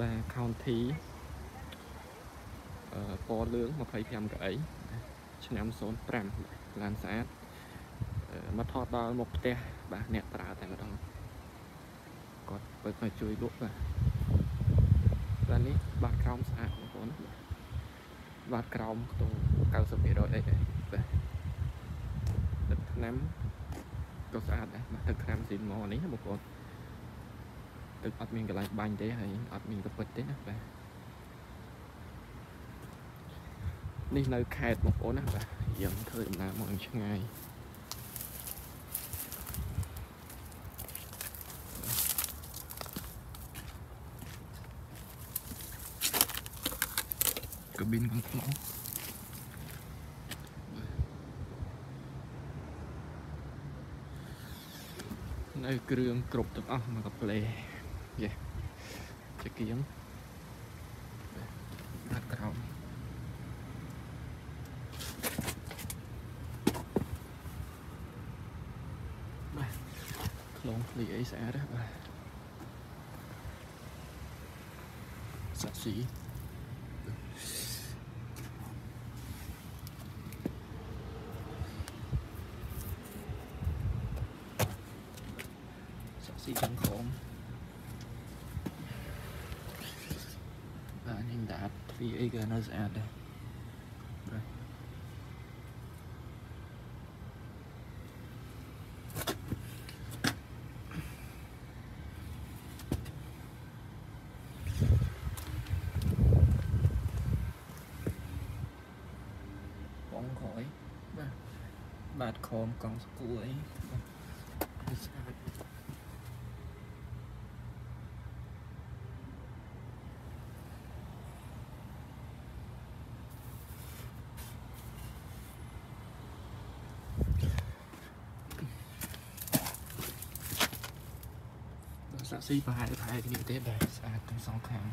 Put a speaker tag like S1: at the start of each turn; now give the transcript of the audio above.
S1: បាទ county អឺពណ៌លឿង25កៅអីឆ្នាំ05ឡានស្អាតមកថតដល់មុខផ្ទះបាទអ្នកប្រើតែម្ដងគាត់បើមកជួយលក់បាទបាទនេះបាតក្រោមស្អាតបងប្អូនបាតក្រោមខ្ទង់90%អីដែរបាទទឹកថ្នាំក៏ស្អាតដែរបាទទឹកថ្នាំស៊ីនម៉នេះបងប្អូន ទឹកអត់មានកន្លែងបាញ់ទេហើយអត់មានកពិតទេណាបាទនេះនៅខេត្តបងប្អូនណាបាទយើងធ្វើដំណើរមកឆ្ងាយកាប៊ីនខាងក្នុងនៅគ្រឿងគ្រប់ទាំងអស់មកកាផ្លេ Yeah. chắc kiếm. Bắt cao. Lộn, lì ấy xã đó. Sạch sĩ. Sạch sĩ trong khổng. hình đã vì igen az đây đây bóng khói bạt khom còng cuối សាក់ស៊ីប្រហែលប្រហែលគ្នាទេបាទស្អាតទាំងសងខាង